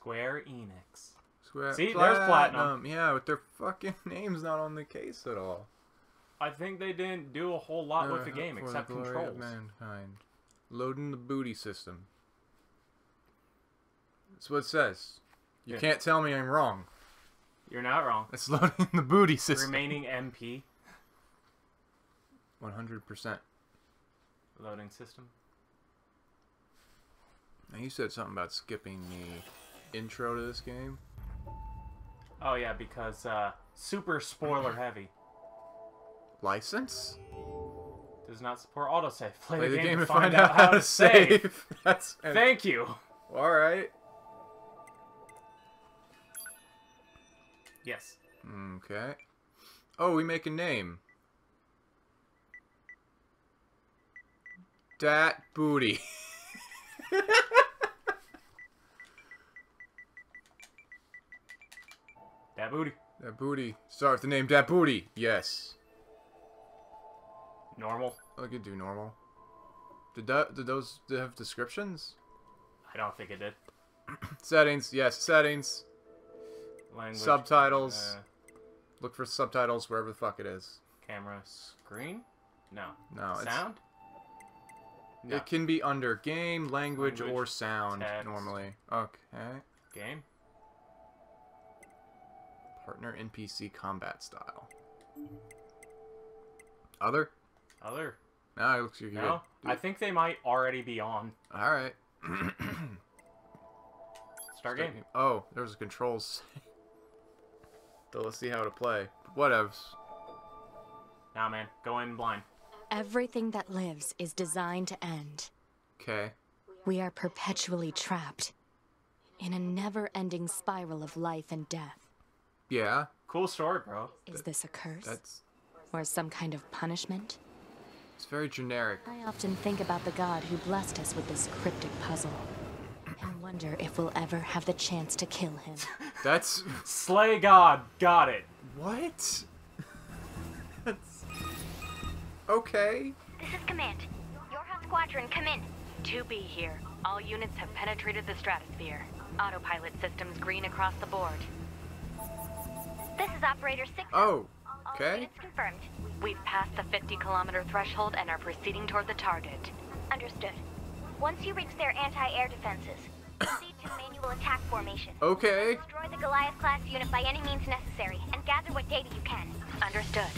Square Enix. Square See, there's Platinum. Yeah, but their fucking name's not on the case at all. I think they didn't do a whole lot with the Uh, game except of controls. mankind. Loading the booty system. That's what it says. You Yeah. can't tell me I'm wrong. You're not wrong. It's loading the booty system. Remaining MP 100%. loading system. Now you said something about skipping the intro to this game. Oh yeah, because uh, super spoiler heavy License? does not support autosave. Play, Play the, game, to find, out how to save. That's Thank you. all right. Yes. Okay. Oh, we make a name. Dat Booty. That booty. that Booty. Start with the name Dat Booty. Yes. Normal. I could do normal. Did that? Did those have descriptions? I don't think it did. Settings. Yes, settings. Language. Subtitles. uh, Look for subtitles wherever the fuck it is. camera screen. No. No, Sound. No. it can be under game, language, Language, or sound text. normally. Okay. Game. Partner NPC combat style. Other? Other. No, it looks like you're No. good. I think they might already be on. All right. Start game. Oh, there's controls. so let's see how to play. Whatevs. Nah, man. Go in blind. Everything that lives is designed to end. Okay. We are perpetually trapped in a never ending spiral of life and death. Yeah, Cool story, bro. Is this a curse? that's Or some kind of punishment? it's very generic. I often think about the god who blessed us with this cryptic puzzle and wonder if we'll ever have the chance to kill him. That's Slay God. Got it. what? that's okay. This is Command. Your house squadron, come in. 2B here. All units have penetrated the stratosphere. Autopilot systems green across the board. This is Operator 6. Oh, okay. units confirmed. We've passed the 50 kilometer threshold and are proceeding toward the target. Understood. Once you reach their anti-air defenses, proceed to manual attack formation. Okay. Destroy the Goliath-class unit by any means necessary, and gather what data you can. Understood.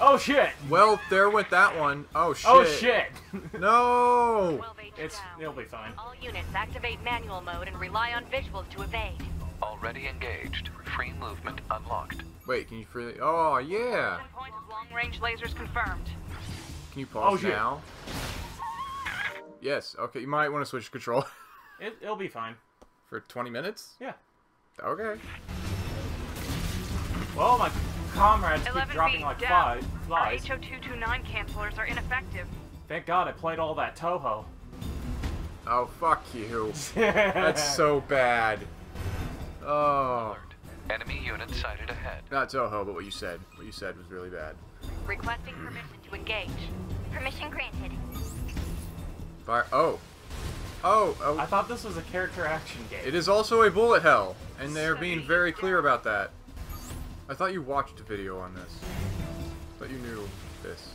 Oh shit. Well, there went that one. Oh shit. Oh shit. No. It's down. it'll be fine. All units activate manual mode and rely on visuals to evade. Already engaged. Free movement unlocked. Wait, can you freely? Oh yeah. Point of long-range lasers confirmed. Can you pause Oh, shit. now? Yes. Okay. You might want to switch control It, it'll be fine. for 20 minutes. Yeah. Okay. Well, my comrades keep dropping like down. flies. Our flies. HO229 cancelers are ineffective. Thank God I played all that Touhou. Oh fuck you. That's so bad. Oh. Alert. Enemy unit sighted ahead. Not Touhou, but what you said. What you said was really bad. Requesting permission to engage. Permission granted. Fire. Oh. Oh. I Oh. thought this was a character action game. It is also a bullet hell, and they're being very clear about that. I thought you watched a video on this. I thought you knew this.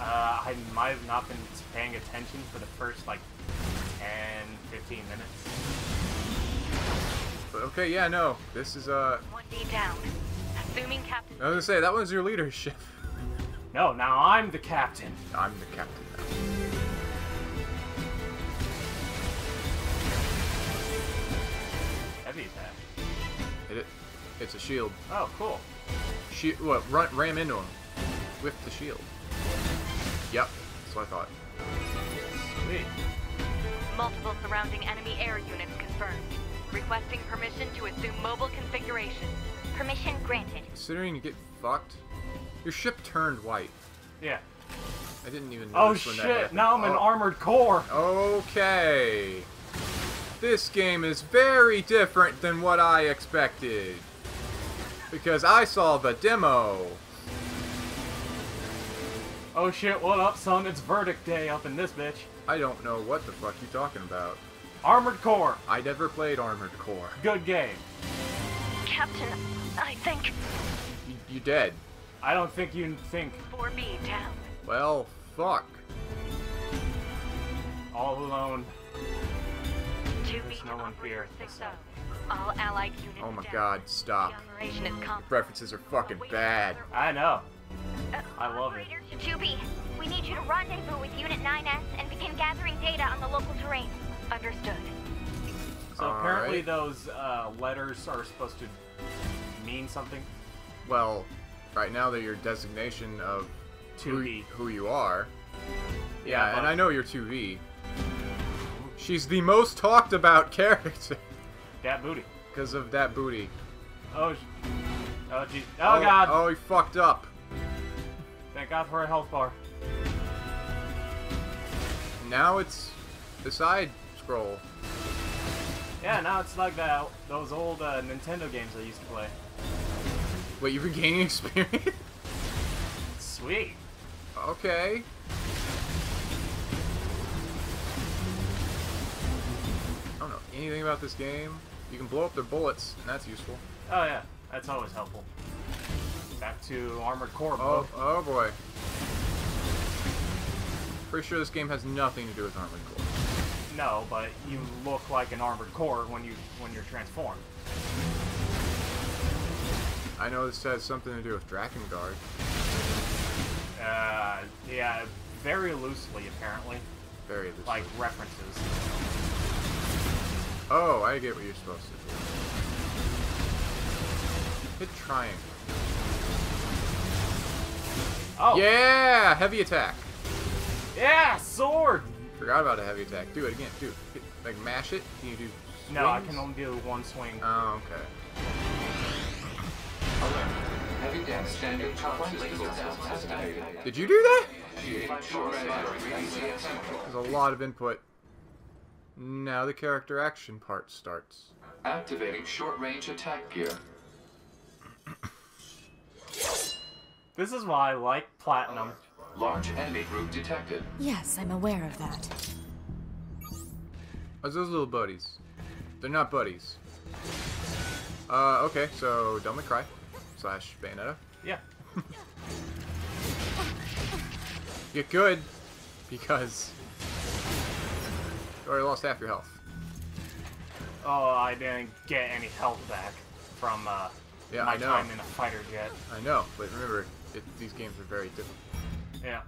Uh, I might have not been paying attention for the first like 10, 15 minutes. But okay, yeah, no. This is uh. 1D down. Assuming Captain I was gonna say that was your leadership. No, now I'm the captain. I'm the captain now. Heavy attack. Hit it. It's a shield. Oh, cool. She what? Run, ram into him with the shield. Yep, that's what I thought. Sweet. multiple surrounding enemy air units confirmed. Requesting permission to assume mobile configuration. Permission granted. Considering you get fucked, your ship turned white. Yeah. I didn't even. Oh when shit! happened. Now I'm an Oh, armored core. Okay. This game is very different than what I expected. Because I saw the demo. Oh shit! What up, son? It's verdict day up in this bitch. I don't know what the fuck you're talking about. Armored Core. I never played Armored Core. Good game. Captain, I think... You, you dead. I don't think you think 4B down. Well, fuck. all alone. 2B There's no one operator here. 6 up. All allied units Oh my down. god, stop. The operation. References are fucking bad. I know. Uh, I love it. Operator to 2B, we need you to rendezvous with Unit 9S and begin gathering data on the local terrain. Understood. So apparently Alright. those uh, letters are supposed to mean something. Well, right now they're your designation of who, 2B. who you are. Yeah, Yeah, and I know you're 2V. She's the most talked about character That booty. because of that booty. Oh, sh- oh, gee. Oh, God. Oh, he fucked up. Thank God for a health bar. Now it's the side scroll. Yeah, now it's like that those old uh, Nintendo games I used to play. Wait, you've been gaining experience? Sweet. okay. I don't know anything about this game. You can blow up their bullets, and that's useful. Oh yeah, that's always helpful. Back to Armored Core Oh, oh boy. Pretty sure this game has nothing to do with Armored Core. No, but you look like an Armored Core when you when you're transformed. I know this has something to do with Drakengard. Uh, yeah, very loosely apparently, Very loosely. like references. Oh, I get what you're supposed to do. Hit triangle. Oh Yeah! Heavy attack. yeah, sword. Forgot about a heavy attack. Do it again. Do it. Hit- Like mash it. Can you do No, I can only do one swing. Oh, okay. Alert. Heavy damage. Standard top laser. Did you do that? Initiating short range RPD assembly. There's a lot of input. Now the character action part starts. Activating short range attack gear. This is why I like Platinum. Large enemy group detected. Yes, I'm aware of that. What's those little buddies? They're not buddies. Uh, okay, so Devil May Cry slash Bayonetta. Yeah. Get good, because you already lost half your health. Oh, I didn't get any health back from uh, Yeah, my I know. time in a fighter jet. I know, but remember, it, these games are very different. Yeah.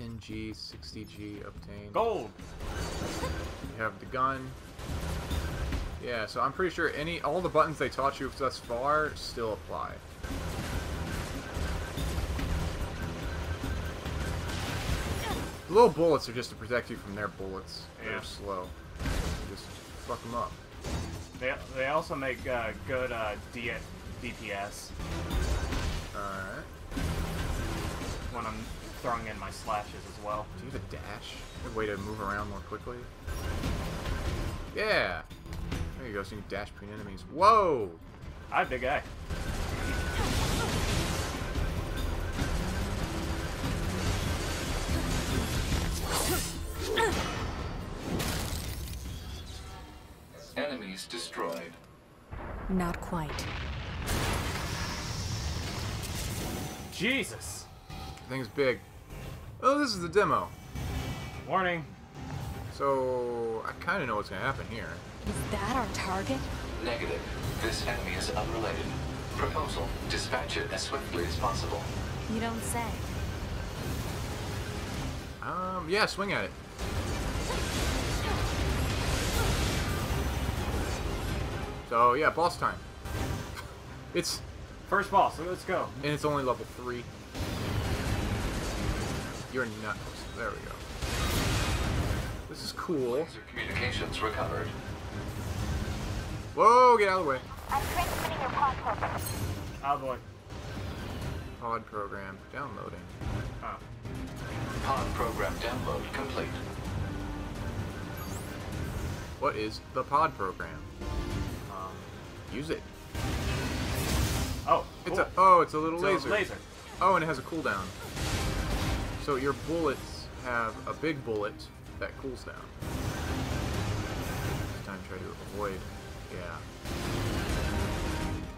10G, 60G obtained. Gold. You have the gun. Yeah, so I'm pretty sure any all the buttons they taught you thus far still apply. The little bullets are just to protect you from their bullets. Yeah. They're slow. You just fuck them up. They, they also make uh, good uh, D- DPS Alright. When I'm throwing in my slashes as well. Do you have a dash? Good way to move around more quickly? Yeah! There you go, so you can dash between enemies. Whoa! Hi, big guy. Enemies destroyed. Not quite. Jesus. Thing's big. Oh, this is the demo. Warning. So, I kind of know what's going to happen here. Is that our target? Negative. This enemy is unrelated. Proposal. Dispatch it as swiftly as possible. You don't say. Um, yeah, swing at it. So, yeah, boss time. It's, First boss, so let's go. and it's only level 3. You're nuts. There we go. This is cool. Laser communications recovered. Whoa, get out of the way. I'm transmitting your pod program. Oh boy. Pod program downloading. Oh. Pod program download complete. What is the pod program? Um, Use it. oh, It's a, oh, it's a little It's a laser. laser. Oh, and it has a cooldown. So your bullets have a big bullet that cools down. This time try to avoid. Yeah.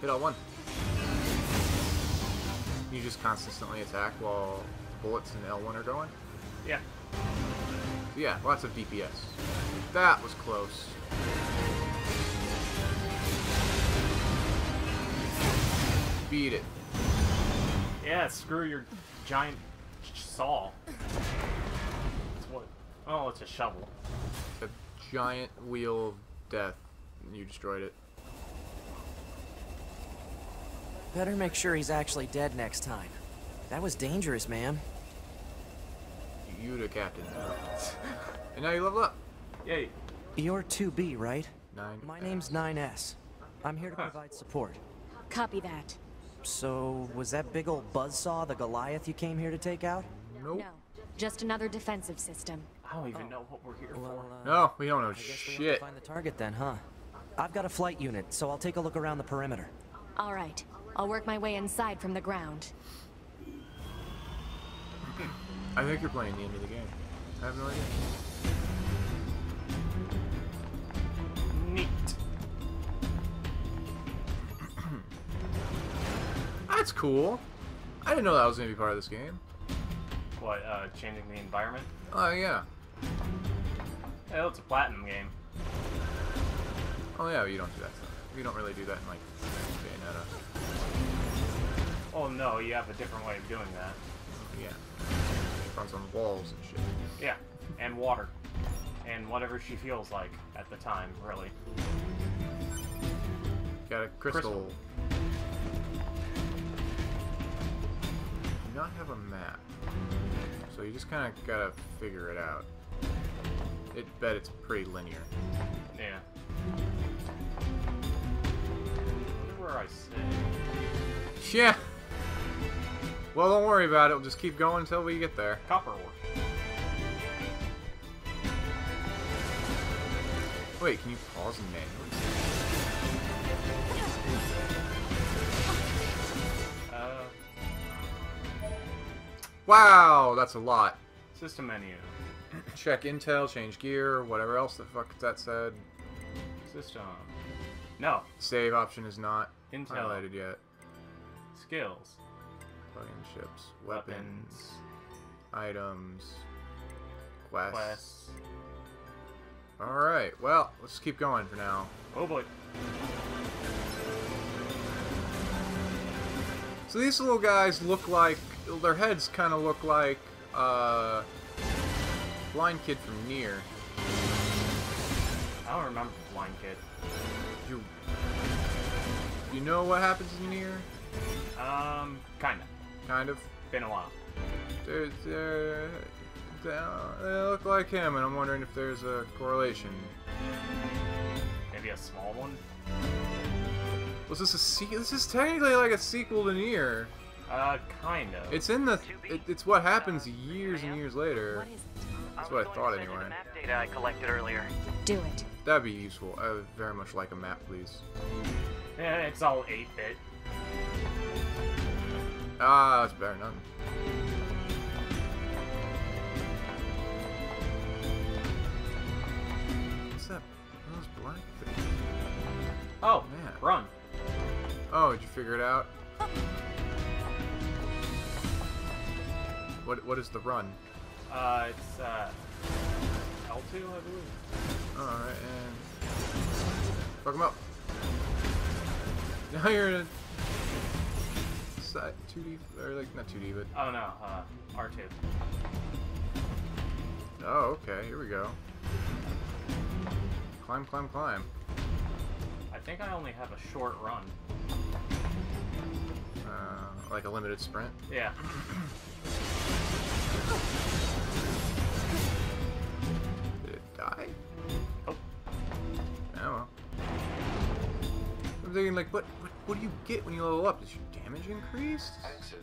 Hit L1. You just constantly attack while bullets in L1 are going? Yeah. So yeah, lots of DPS. That was close. Beat it. Yeah, screw your giant saw. It's what? Oh, it's a shovel. A giant wheel of death. You destroyed it. Better make sure he's actually dead next time. That was dangerous, man. You the captain. and now you level up. Yay. You're 2B, right? Nine. My name's 9S. I'm here to provide support. Copy that. So, was that big old buzzsaw the Goliath you came here to take out? Nope. No, just another defensive system. I don't even know what we're here Well, for. uh, No, we don't know I guess we have shit. to find the target then, huh? I've got a flight unit, so I'll take a look around the perimeter. All right, I'll work my way inside from the ground. I think you're playing the end of the game. I have no idea. Neat. That's cool. I didn't know that was gonna be part of this game. What, uh, changing the environment? Oh yeah. Hell, it's a platinum game. Oh yeah, you don't do that stuff. You don't really do that in like Bayonetta. Oh no, you have a different way of doing that. Yeah. Runs on walls and shit. Yeah, and water. And whatever she feels like at the time, really. Got a crystal. Crystal. Do not have a map. So you just kind of gotta figure it out. It bet it's pretty linear. Yeah. where I sit. Yeah. Well, don't worry about it. We'll just keep going until we get there. Copper ore. Wait, can you pause and manually? Wow, that's a lot. system menu. Check intel, change gear, whatever else the fuck that said. System. No. Save option is not Intel. highlighted yet. Skills. Plug-in chips, weapons, Weapons. items, quests. Quests. Alright, well, let's keep going for now. Oh boy. So these little guys look like, their heads kind of look like, uh, blind kid from Nier. I don't remember Blind Kid. You, you know what happens in Nier? Um, kinda. Kind of. Been a while. They're, they're, they they look like him, and I'm wondering if there's a correlation. Maybe a small one? Was this a se- This is technically like a sequel to Nier. Uh, kind of. It's in the. It, it's what happens years and years later. What is it? That's what I thought anyway. map data I collected earlier. Do it. That'd be useful. I would very much like a map, please. Yeah, it's all 8-bit. Ah, that's better than nothing. What's that? Those black things. Oh, Man. run. Oh, did you figure it out? What What is the run? Uh, it's, uh, L2, I believe. Alright, and... Fuck him up. Now you're in a... Side 2D, or like, not 2D, but... Oh no, uh, R2. Oh, okay, here we go. Climb, climb, climb. I think I only have a short run. Uh, like a limited sprint. Yeah. Did it die? Oh, Oh well. I'm thinking like, what, what, what do you get when you level up? Is your damage increased?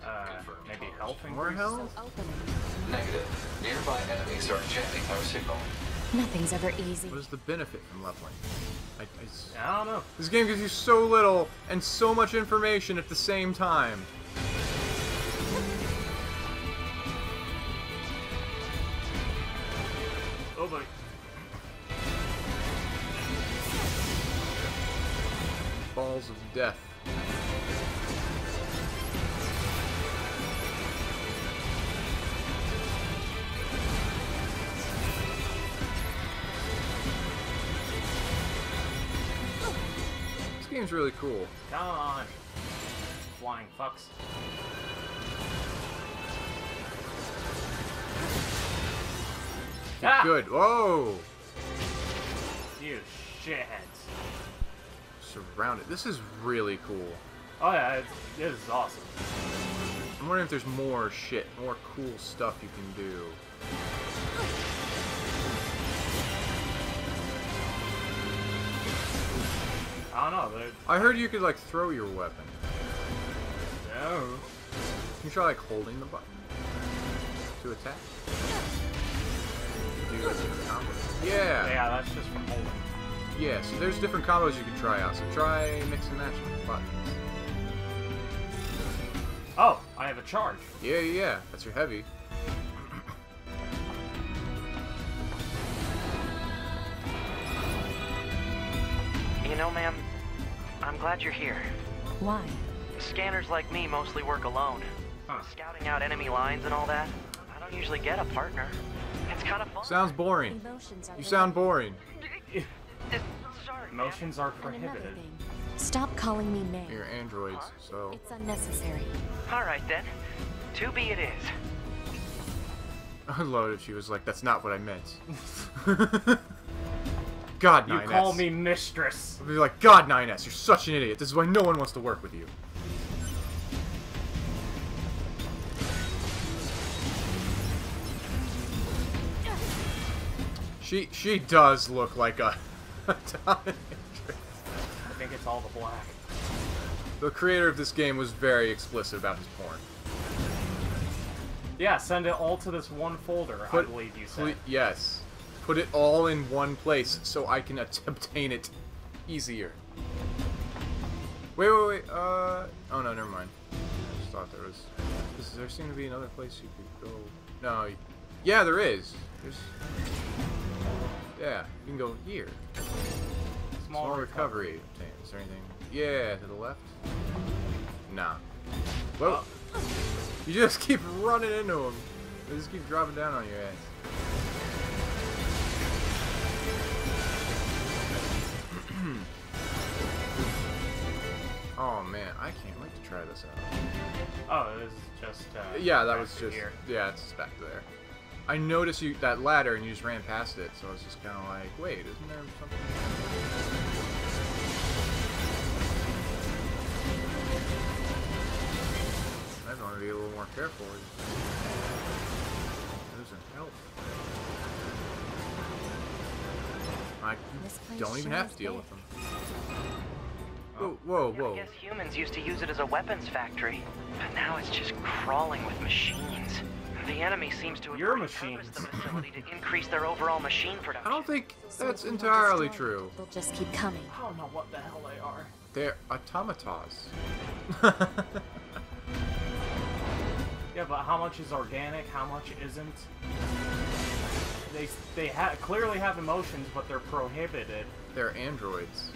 Uh, maybe health More increase? health? Negative. Nearby enemies are jamming our signal. Nothing's ever easy. What is the benefit from leveling? I, I, I don't know. This game gives you so little and so much information at the same time. Oh my! Balls of death. Really cool. Come on. Flying fucks. Ah! Good. Whoa! You shitheads. Surrounded. This is really cool. Oh yeah, it's, this is awesome. I'm wondering if there's more shit, more cool stuff you can do. I don't know, but I heard you could like throw your weapon. no. You try like holding the button to attack? Do like, combos. Yeah. Yeah, that's just from holding. Yeah, so there's different combos you can try out. So try mix and match with buttons. Oh, I have a charge. Yeah, yeah, yeah. That's your heavy. You know, ma'am, I'm glad you're here. Why? Scanners like me mostly work alone. Huh. Scouting out enemy lines and all that, I don't usually get a partner. It's kind of fun. Sounds boring. Emotions are You sound boring. Sorry. Emotions are And prohibited. Stop calling me name. You're androids, so It's unnecessary. All right then. 2B it is. I love it if she was like, "That's not what I meant." God, You 9S. call me mistress. I'd be like, God, 9S, you're such an idiot. This is why no one wants to work with you. She she does look like a dominatrix. I think it's all the black. The creator of this game was very explicit about his porn. Yeah, send it all to this one folder, I believe you said. Yes. Put it all in one place so I can obtain it easier. Wait, wait, wait. Uh. Oh no, never mind. I just thought there was. Does there seem to be another place you could go? No. Yeah, there is. There's. Yeah, you can go here. Small, Small recovery. obtained. Is there anything? Yeah, to the left. Nah. Whoa. You just keep running into them. They just keep dropping down on your ass. Man, I can't wait to try this out. Oh, this is just. Uh, Yeah, that was just Here. yeah, it's just back there. I noticed you that ladder and you just ran past it, so I was just kind of like, wait, isn't there something? I want to be a little more careful. Losing health. I don't even have to deal with them. Whoa, whoa, I whoa. guess humans used to use it as a weapons factory, but now it's just crawling with machines. The enemy seems to have Your repurposed machines. the facility to increase their overall machine production. I don't think that's if entirely true. They'll just keep coming. I don't know what the hell they are. They're automatas. Yeah, but how much is organic? How much isn't? They they ha- clearly have emotions, but they're prohibited. They're androids.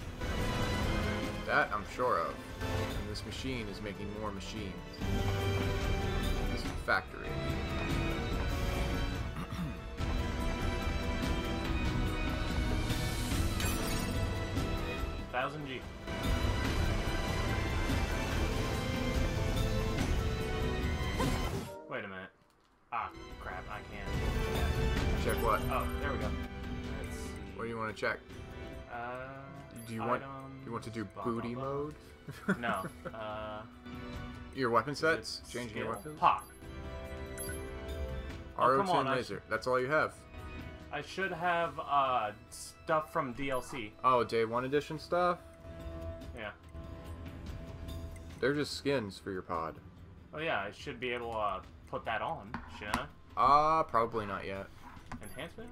That I'm sure of. And this machine is making more machines. This is a factory. Thousand G. Wait a minute. Ah, crap! I can't. Check what? Oh, there we go. Let's see. What do you want to check? Uh, Do you want items, you want to do blah, blah, booty blah. mode? No. Uh, Your weapon sets? Changing your skill. weapons? Pop. Oh, come R10 I laser. That's all you have. I should have uh stuff from DLC. Oh, day one edition stuff? Yeah. They're just skins for your pod. Oh yeah, I should be able to uh, put that on, shouldn't I? Ah, probably not yet. Enhancement?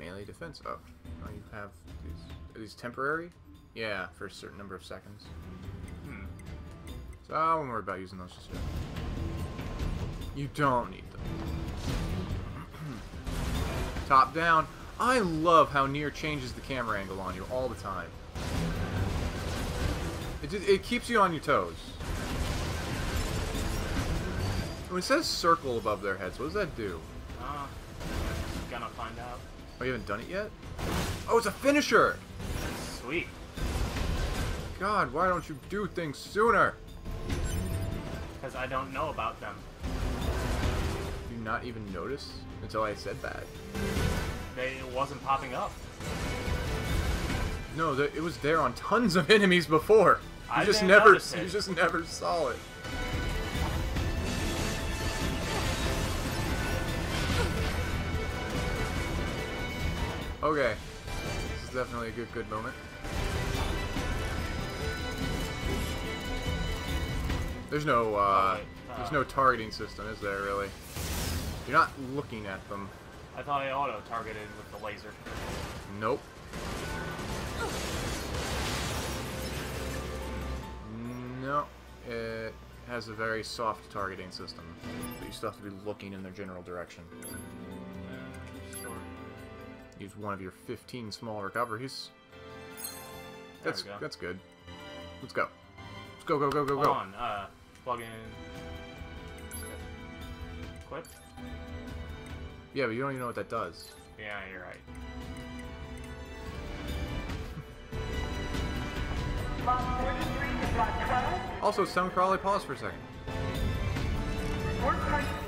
Melee defense. Oh, oh you have these. Are these temporary? Yeah, for a certain number of seconds. Hmm. So I won't worry about using those just yet. You don't need them. Top down. I love how Nier changes the camera angle on you all the time. It, it keeps you on your toes. When it says circle above their heads, what does that do? Uh, gonna find out. Oh, you haven't done it yet? Oh, it's a finisher! Sweet. God, why don't you do things sooner? Because I don't know about them. You not even notice until I said that? They it wasn't popping up. No, the, it was there on tons of enemies before. You I just never, you just never saw it. Okay, this is definitely a good, good moment. There's no, uh, there's no targeting system, is there really? You're not looking at them. I thought I auto targeted with the laser. Nope. No, it has a very soft targeting system. But you still have to be looking in their general direction. Use one of your 15 small recoveries. There That's go. that's good. Let's go. Let's go, go, go, go, Hold go. on. Uh, plug in. Equip. Yeah, but you don't even know what that does. Yeah, you're right. Also, Stone Crawley, pause for a second.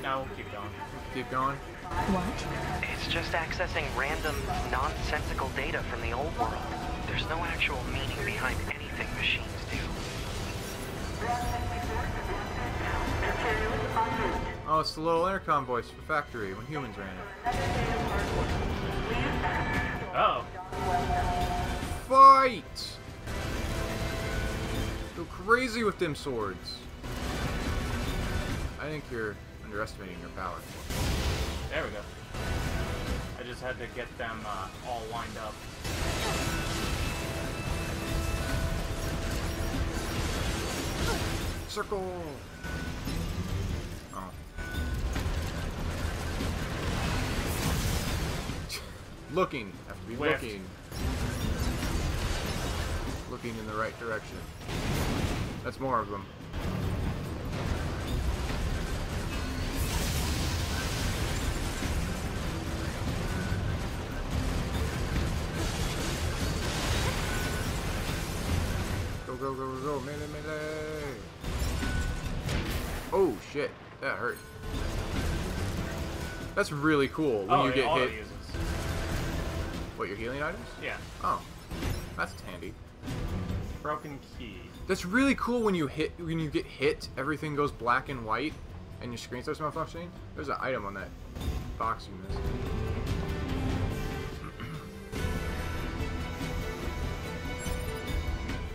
No, keep going. Keep going. What? It's just accessing random, nonsensical data from the old world. There's no actual meaning behind anything machines do. Oh, it's the little intercom voice for Factory when humans ran it. Oh, Fight! Go crazy with them swords. I think you're underestimating your power. There we go. I just had to get them uh, all lined up. Circle! Oh. looking. Have to be Whiffed. looking. Looking in the right direction. That's more of them. Go, go, go. Melee, melee. Oh, shit. That hurt. That's really cool when oh, you get hit. uses. What, your healing items? Yeah. Oh. That's handy. Broken key. That's really cool when you hit when you get hit, everything goes black and white and your screen starts malfunctioning. There's an item on that box you missed.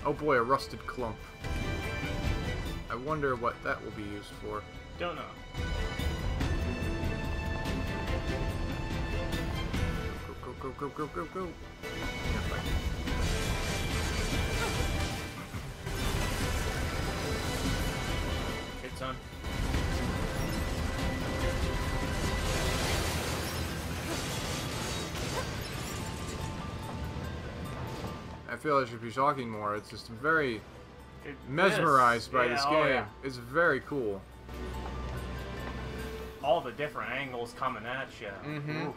Oh boy, a rusted clump. I wonder what that will be used for. Don't know. Go, go, go, go, go, go, go. Can't fight. Feel I should be talking more. It's just very It mesmerized is. by Yeah, this oh, game. yeah. It's very cool. All the different angles coming at you. Mhm.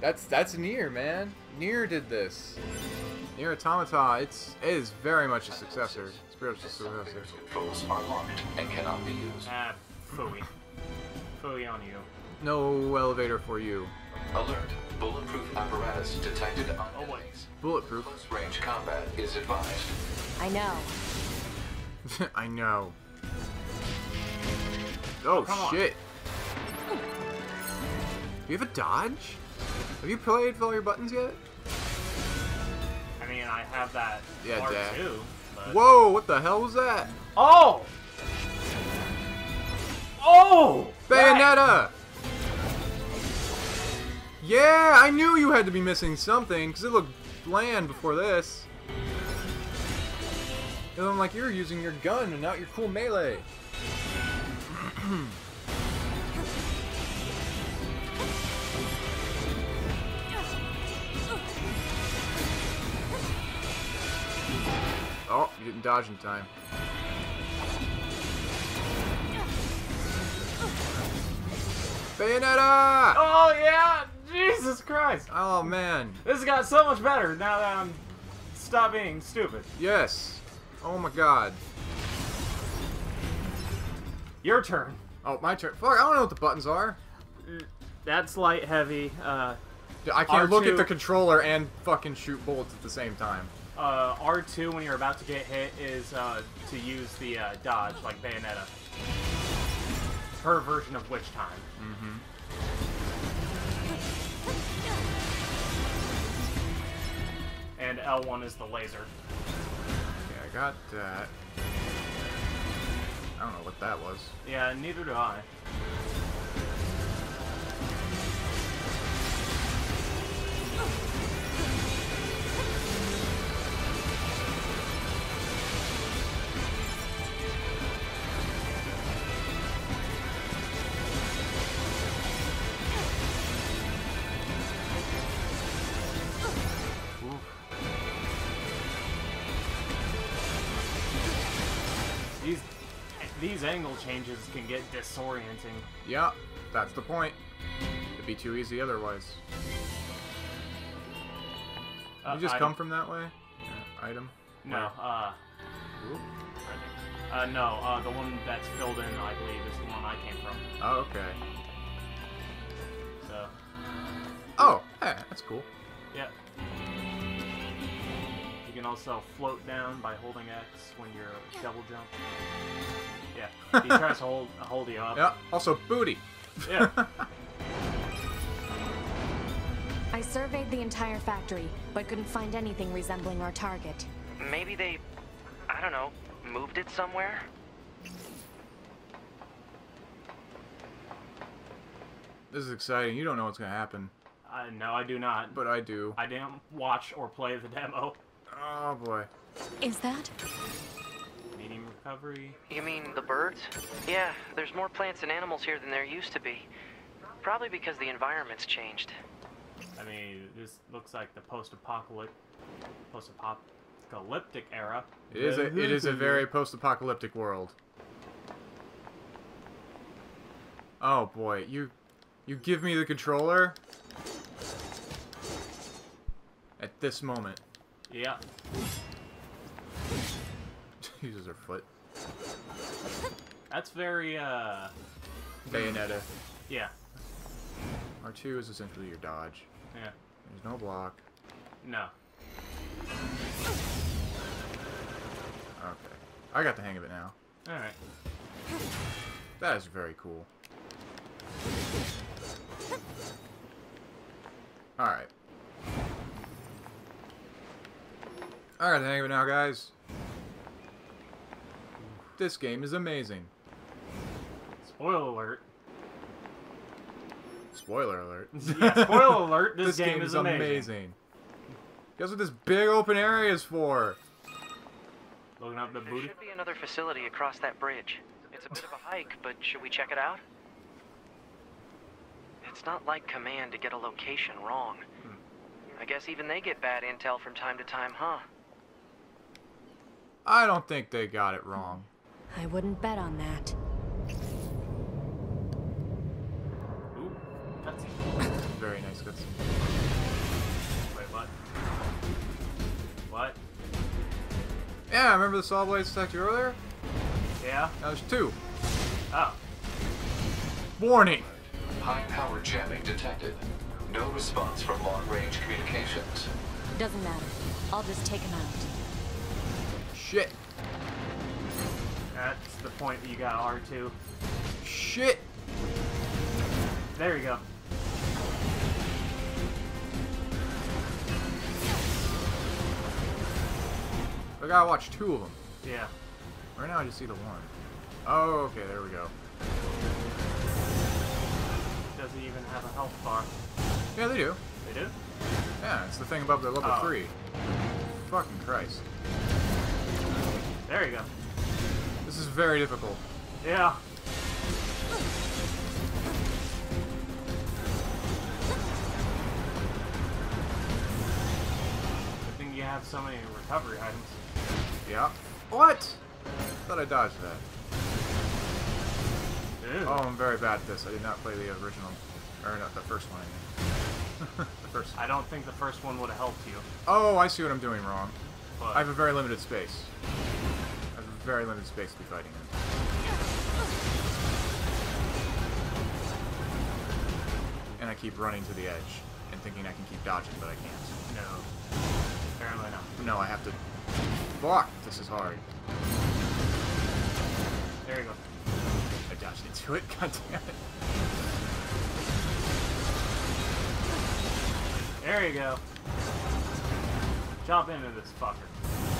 That's that's Nier, man. Nier did this. Nier Automata, it's it is very much a successor, spiritual Some successor. elevator's controls are locked and cannot be used. Ah, phooey. phooey on you. No elevator for you. Alert. Bulletproof apparatus detected on Oh, wait. enemies. Bulletproof. Close range combat is advised. I know. I know. Oh, come on. shit. Do you have a dodge? Have you played with all your buttons yet? I mean, I have that Yeah, R2, but... Whoa, what the hell was that? Oh! Oh! Right. Yeah, I knew you had to be missing something, because it looked bland before this. And I'm like, you're using your gun and not your cool melee. Oh, You didn't dodge in time. Bayonetta! Oh yeah! Jesus Christ! Oh man. This has got so much better now that I'm stop being stupid. Yes. Oh my god. Your turn. Oh, my turn. Fuck, I don't know what the buttons are. That's light heavy. Uh, I can't look at the controller and fucking shoot bullets at the same time. uh, R2 when you're about to get hit is uh, to use the uh, dodge like Bayonetta. Her version of Witch Time. Mm-hmm. And L1 is the laser. Okay, I got that. I don't know what that was. Yeah, neither do I. These these angle changes can get disorienting. Yeah, that's the point. It'd be too easy otherwise. Uh, you just item. come from that way? Yeah, item? No, uh, Oop. uh, no, uh, the one that's filled in, I believe, is the one I came from. Oh, okay. So, Oh, yeah, that's cool. yeah. You can also float down by holding X when you're double jump. Yeah, he tries to hold hold you up. Yeah, also booty. Yeah. I surveyed the entire factory, but couldn't find anything resembling our target. Maybe they, I don't know, moved it somewhere? This is exciting. You don't know what's gonna happen, Uh, no, I do not. but I do. I didn't watch or play the demo. Oh boy. Is that? Medium recovery. You mean the birds? Yeah, there's more plants and animals here than there used to be. Probably because the environment's changed. I mean, this looks like the post-apocalyptic, post-apocalyptic era. It is a it is a very post-apocalyptic world. Oh boy, you you give me the controller at this moment. Yeah. Uses her foot. That's very, uh, Bayonetta. yeah, R2 is essentially your dodge. yeah. There's no block. No. Okay. I got the hang of it now. Alright. That is very cool. Alright. I got the hang of it now, guys. This game is amazing. Spoiler alert. Spoiler alert. Yeah, spoiler alert, this, this game, is amazing. Guess what this big open area is for? Looking up the There should be another facility across that bridge. It's a bit of a hike, but should we check it out? It's not like Command to get a location wrong. Hmm. I guess even they get bad intel from time to time, huh? I don't think they got it wrong. I wouldn't bet on that. Ooh, that's Very nice cutscene. Wait, what? What? Yeah, remember the saw blades attacked you earlier? Yeah? Now there's two. Oh. Warning. High power jamming detected. No response from long range communications. Doesn't matter. I'll just take him out. Shit. That's the point that you got R2. Shit! There you go. I gotta watch two of them. Yeah. Right now I just see the one. Oh, okay, there we go. Doesn't even have a health bar. Yeah, they do. They do? Yeah, it's the thing above the level Oh. 3. Fucking Christ. There you go. This is very difficult. Yeah. Good thing you have so many recovery items. Yeah. What? Thought I dodged that. Ew. Oh, I'm very bad at this. I did not play the original. Or not the first one, I mean. the first I don't think the first one would have helped you. Oh, I see what I'm doing wrong. But I have a very limited space. I have a very limited space to be fighting in. And I keep running to the edge and thinking I can keep dodging, but I can't. no. Apparently not. No, I have to... Fuck! This is hard. There you go. I dodged into it. God damn it. There you go. Jump into this fucker.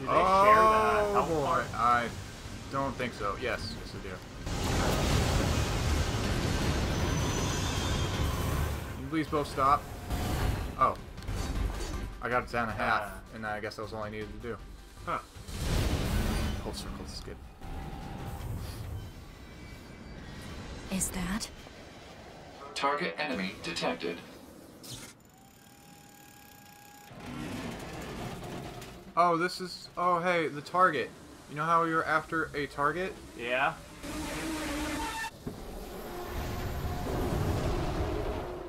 Do they share the oh health boy, bar? I don't think so. Yes, yes I do. Can you please both stop? Oh. I got it down to half, Uh. and I guess that was all I needed to do. Huh. Whole circle is good. Is that? Target enemy detected. Oh, this is... Oh, hey, the target. You know how you're after a target? Yeah.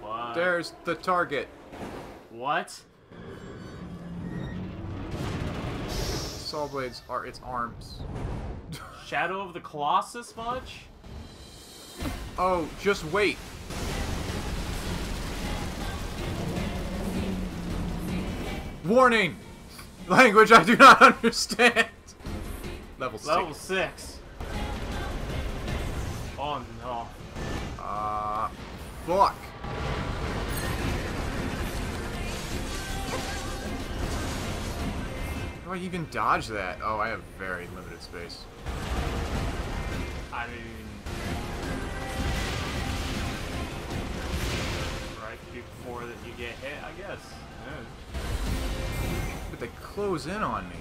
What? There's the target. What? Saw blades are its arms. Shadow of the Colossus much? Oh, just wait. Warning! Language I do not understand. Level six. Level 6. Oh no. Uh, fuck. How do I even dodge that? Oh, I have very limited space. I mean... Right before that you get hit, I guess. Yeah. They close in on me.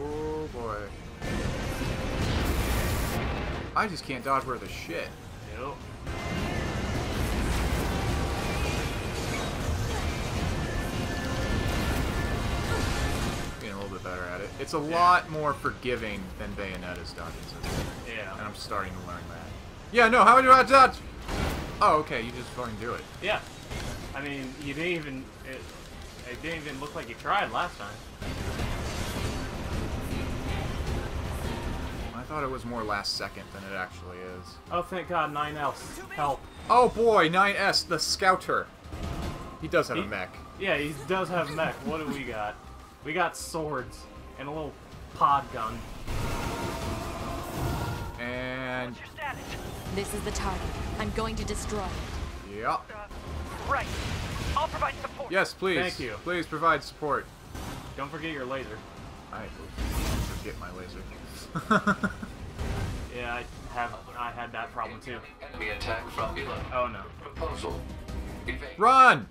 Oh boy. I just can't dodge worth a shit. Nope. Getting a little bit better at it. It's a lot more forgiving than Bayonetta's dodging system. Yeah. And I'm starting to learn that. Yeah, no, how do I dodge? Oh, okay, you just fucking do it. Yeah. I mean, you didn't even... It, it didn't even look like you tried last time. I thought it was more last second than it actually is. Oh, thank God, 9S. Help. Oh boy, 9S, the Scouter. He does have a He- mech. Yeah, he does have mech. What do we got? We got swords and a little pod gun. And... This is the target. I'm going to destroy it. Yeah. Uh, right. I'll provide support. Yes, please. Thank you. Please provide support. Don't forget your laser. I forget my laser. Yeah, I have. I had that problem too. Enemy attack from below. Oh no. Proposal. Evade. Run!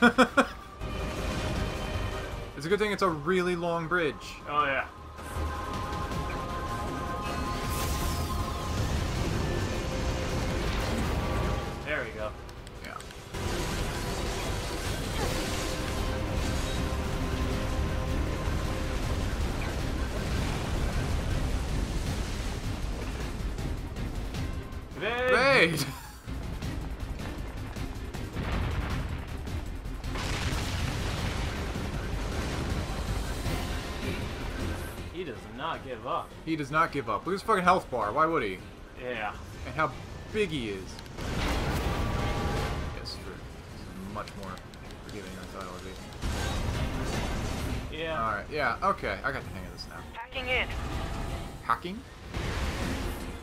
it's a good thing it's a really long bridge. Oh yeah. Evade! Raid! He does not give up. He does not give up. Look at his fucking health bar. Why would he? Yeah. And how big he is. Yes, true. He's much more forgiving than I thought it would be. Yeah. Alright, yeah, okay. I got the hang of this now. Hacking in. Hacking?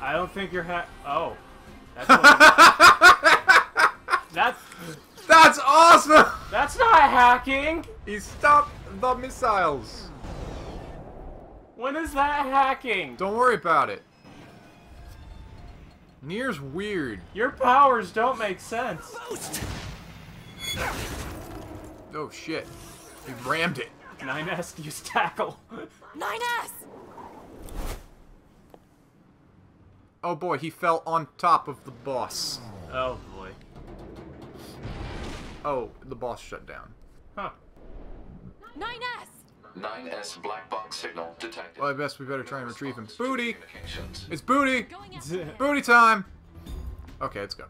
I don't think you're ha- Oh. That's That's That's awesome! that's not hacking. He stopped the missiles. When is that hacking? Don't worry about it. Nier's weird. Your powers don't make sense. Oh shit. He rammed it. 9S use tackle. 9S! Oh boy, he fell on top of the boss. Oh boy. Oh, the boss shut down. Huh. 9S! 9S black box signal detected. Well, I guess we better try and retrieve him. Booty! It's booty! Going after him. Booty time! Okay, let's go.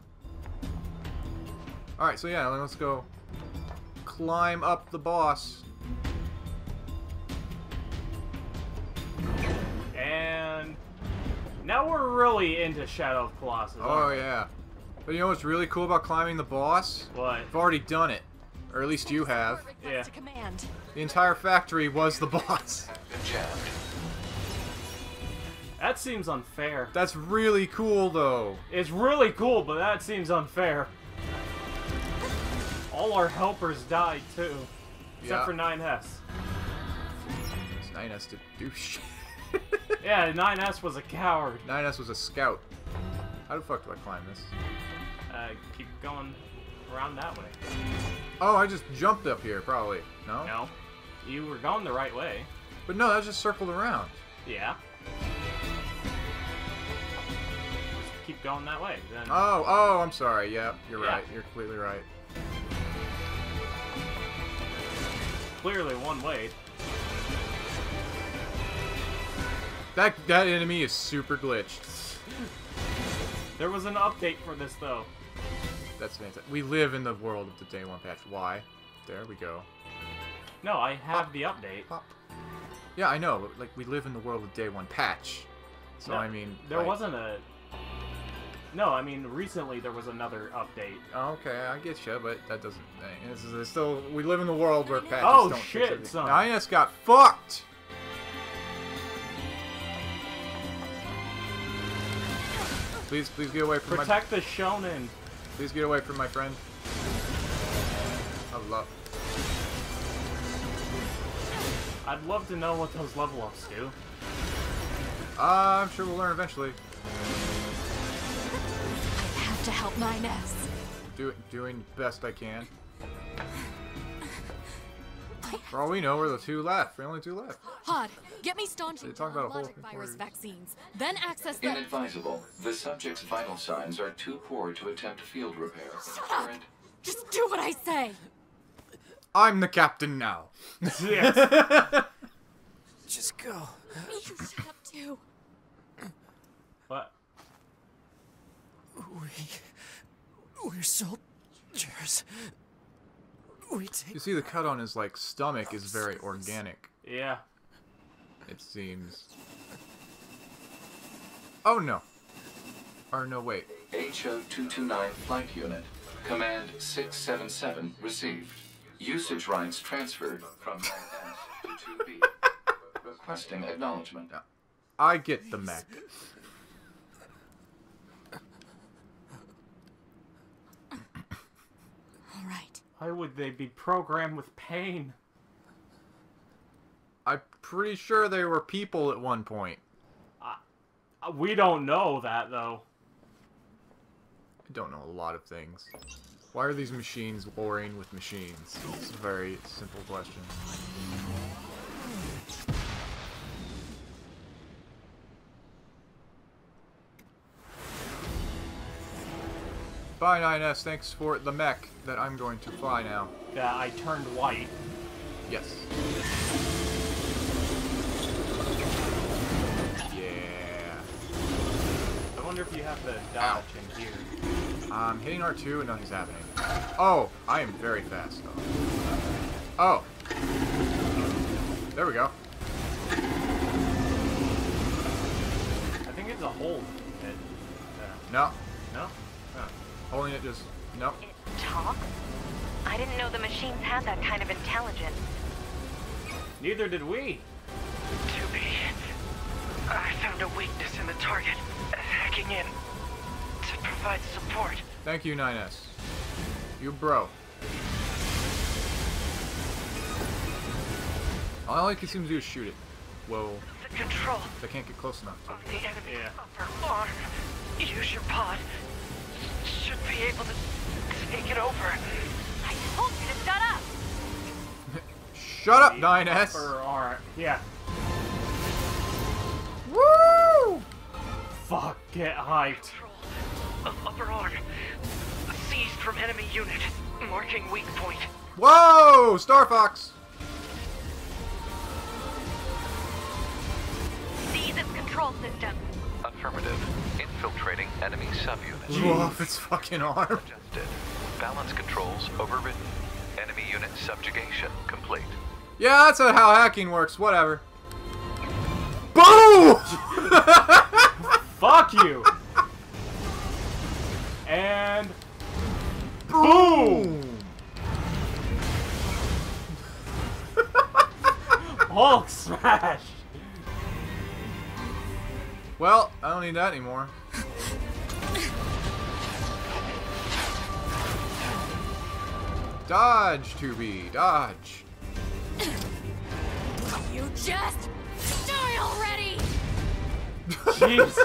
Alright, so yeah, let's go climb up the boss. Now we're really into Shadow of Colossus. Oh, we? yeah. But you know what's really cool about climbing the boss? What? I've already done it. Or at least you have. Yeah. The entire factory was the boss. That seems unfair. That's really cool, though. It's really cool, but that seems unfair. All our helpers died too, except Yeah. for 9S. It's 9S to do shit. Yeah, 9S was a coward. 9S was a scout. How the fuck do I climb this? Uh, keep going around that way. Oh, I just jumped up here, probably. No? No, you were going the right way. But no, that just circled around. Yeah. Just keep going that way. Then Oh, oh, I'm sorry. Yeah, you're Yeah. right. You're completely right. clearly one way. That that enemy is super glitched. There was an update for this though. That's fantastic. We live in the world of the day one patch. Why? There we go. No, I have the update. Pop. Yeah, I know. Like we live in the world of day one patch. So No, I mean, there like- wasn't a. No, I mean recently there was another update. Oh, Okay, I get you, but that doesn't. Eh, this is it's still. We live in the world where oh, patches Oh, don't fix shit, everything. son. 9S got fucked. Please, please get away from my. Protect the shonen. Please get away from my friend. I love. I'd love to know what those level ups do. Uh, I'm sure we'll learn eventually. I have to help 9S. Do doing best I can. For all we know, we're the two left. We're only two left. Hod, get me staunching They talk about a whole logic thing virus for vaccines. Then access the... Inadvisable. The subject's vital signs are too poor to attempt field repair. Shut up! Current Just do what I say! I'm the captain now. yes. Just go. You shut up too. But We. We're soldiers. We take. You see, the cut on his like stomach is very organic. yeah. It seems. Oh no. Or no, wait. HO229 flight unit. Command 677 received. Usage rights transferred from 9S to 2B. Requesting acknowledgement. I get the mech. All right. Why would they be programmed with pain? I'm pretty sure they were people at one point. Uh, We don't know that though. I don't know a lot of things. Why are these machines warring with machines? It's a very simple question. Bye 9S, thanks for the mech that I'm going to fly now. That I turned white. Yes. Yeah. I wonder if you have the dodge in here. I'm hitting R2 and nothing's happening. Oh, I am very fast though. Oh. There we go. I think it's a hold. It, uh, No. no. Huh. Holding it just. no. It talks? I didn't know the machines had that kind of intelligence. Neither did we. 2B. I found a weakness in the target. Hacking in. To provide support. Thank you, 9S. You bro. All I can seem to do is shoot it. Whoa. The control I can't get close enough to of the enemy's Yeah. upper arm. Use your pod be able to take it over. I told you to shut up. shut up, 9S. Alright, yeah. Woo! Fuck, get hyped. Upper arm. Seized from enemy unit. Marking weak point. Whoa! Star Fox! Seize its control system. Affirmative. Infiltrating enemy subunits. Blew off its fucking arm. Adjusted. Balance controls overridden. Enemy unit subjugation complete. Yeah, that's how hacking works. Whatever. Boom! Fuck you! And boom! Hulk smash! Well, I don't need that anymore. Dodge, 2B, dodge. You just die already! Jeez.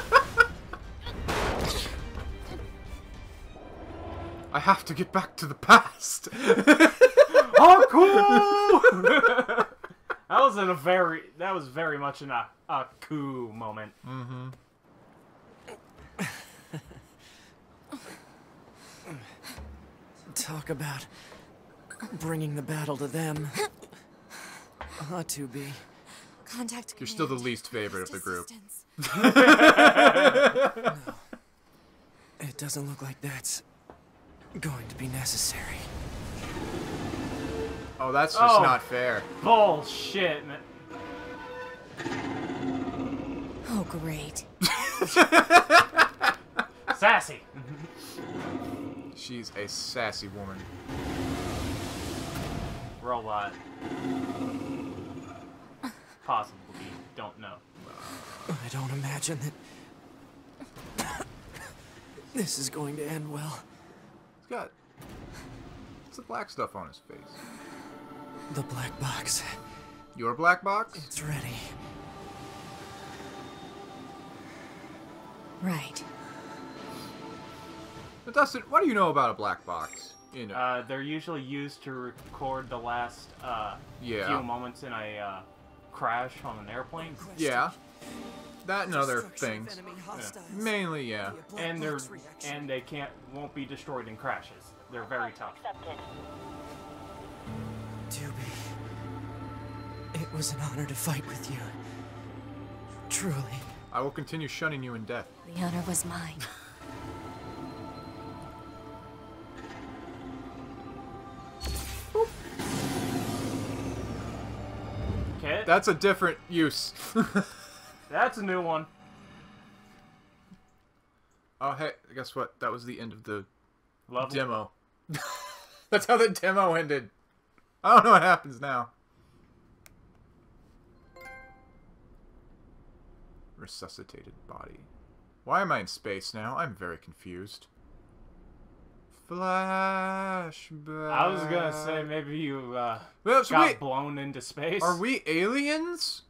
I have to get back to the past. Oh, cool! that was in a very, that was very much in a, a coup moment. mm-hmm. Talk about bringing the battle to them. Uh, 2B. Contact You're still the least favorite of the group. Assistance. It doesn't look like that's going to be necessary. Oh, that's just Oh. not fair. Bullshit. man. Oh, great. Sassy. She's a sassy woman. Robot. Possibly. Don't know. I don't imagine that this is going to end well. He's got. What's the black stuff on his face? The black box. Your black box? It's ready. Right. But Dustin, what do you know about a black box? You know. Uh, they're usually used to record the last uh, Yeah. few moments in a uh, crash on an airplane. yeah. That and other things. enemy hostiles. Mainly, yeah. Be a black And they're and they can't won't be destroyed in crashes. They're very tough. Accepted. 2B, it was an honor to fight with you. Truly. I will continue shunning you in death. The honor was mine. That's a different use. that's a new one. oh, hey, guess what? That was the end of the Level. demo. That's how the demo ended. I don't know what happens now. Resuscitated body. Why am I in space now? I'm very confused. Flashback. I was gonna say maybe you uh, Well, so got wait, blown into space. are we aliens?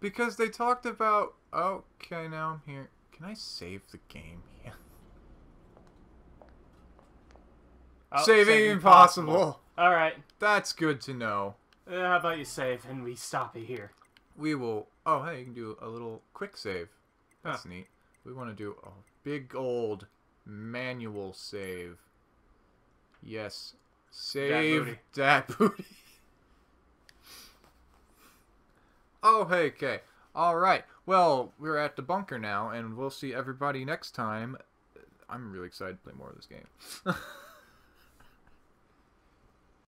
Because they talked about. Okay, now I'm here. Can I save the game? Yeah. Oh, Saving impossible. All right. That's good to know. Uh, how about you save and we stop it here? We will. Oh, hey, you can do a little quick save. That's neat. We want to do a big old manual save. Yes. Save booty. that booty. oh, hey, okay. All right. Well, we're at the bunker now, and we'll see everybody next time. I'm really excited to play more of this game.